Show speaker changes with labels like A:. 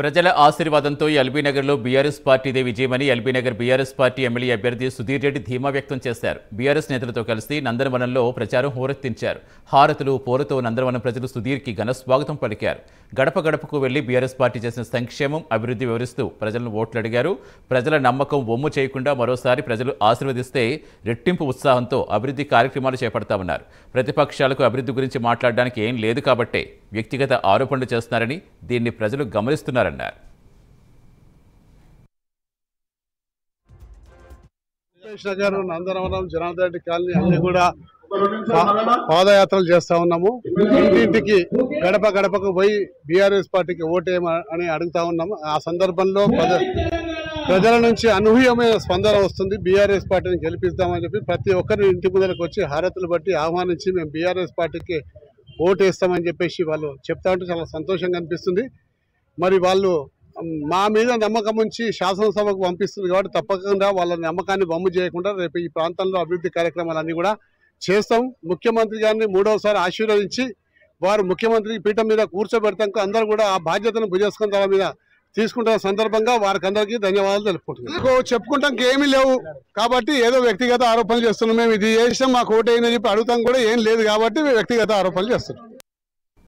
A: ప్రజల ఆశీర్వాదంతో ఎల్బీనగర్లో బీఆర్ఎస్ పార్టీదే విజయమని ఎల్బీనగర్ బీఆర్ఎస్ పార్టీ ఎమ్మెల్యే అభ్యర్థి సుధీర్ రెడ్డి ధీమా వ్యక్తం చేశారు. బీఆర్ఎస్ నేతలతో కలిసి నందనవనంలో ప్రచారం హోరెత్తించారు. హారతులు పోరుతో నందనవనం ప్రజలు సుధీర్కి ఘన స్వాగతం పలికారు. గడప గడపకు వెళ్ళి బీఆర్ఎస్ పార్టీ చేసిన సంక్షేమం అభివృద్ధి వివరిస్తూ ప్రజలను ఓట్లు అడిగారు. ప్రజల నమ్మకం ఒమ్ము చేయకుండా మరోసారి ప్రజలు ఆశీర్వదిస్తే రెట్టింపు ఉత్సాహంతో అభివృద్ధి కార్యక్రమాలు చేపడతామన్నారు. ప్రతిపక్షాలకు అభివృద్ధి గురించి మాట్లాడడానికి ఏం లేదు కాబట్టే వ్యక్తిగత ఆరోపణలు చేస్తున్నారని దీన్ని ప్రజలు గమనిస్తున్నారన్నారు.
B: నందనవనం జనార్దన్ రెడ్డి కాలనీ అన్ని కూడా పాదయాత్రలు చేస్తా ఉన్నాము. ఇంటింటికి గడప గడపకు పోయి బీఆర్ఎస్ పార్టీకి ఓటేయమని అడుగుతా ఉన్నాము. ఆ సందర్భంలో ప్రజ- ప్రజల నుంచి అనూహ్యమైన స్పందన వస్తుంది. బీఆర్ఎస్ పార్టీని గెలిపిస్తామని చెప్పి ప్రతి ఒక్కరి ఇంటి ముందరకు వచ్చి హారతులు బట్టి ఆహ్వానించి మేము బీఆర్ఎస్ పార్టీకి ఓటు వేస్తామని చెప్పేసి వాళ్ళు చెప్తా ఉంటే చాలా సంతోషంగా అనిపిస్తుంది. మరి వాళ్ళు మా మీద నమ్మకం ఉంచి శాసనసభకు పంపిస్తుంది కాబట్టి తప్పకుండా వాళ్ళ నమ్మకాన్ని బొమ్మ చేయకుండా రేపు ఈ ప్రాంతంలో అభివృద్ధి కార్యక్రమాలన్నీ కూడా చేస్తాం. ముఖ్యమంత్రి గారిని మూడవసారి ఆశీర్వదించి వారు ముఖ్యమంత్రి పీఠం మీద కూర్చోబెడతాం. అందరూ కూడా ఆ బాధ్యతను భుజస్కంధ తల మీద తీసుకుంటున్న సందర్భంగా వారికి అందరికీ ధన్యవాదాలు తెలుపుకుంటున్నాను. నాకు చెప్పుకుంటాం ఏమీ లేవు. కాబట్టి ఏదో వ్యక్తిగత ఆరోపణలు చేస్తున్నాం మేము. ఇది చేసినాం మాకు ఓటు చెప్పి అడుగుతాం కూడా ఏం లేదు కాబట్టి వ్యక్తిగత ఆరోపణలు చేస్తున్నాం.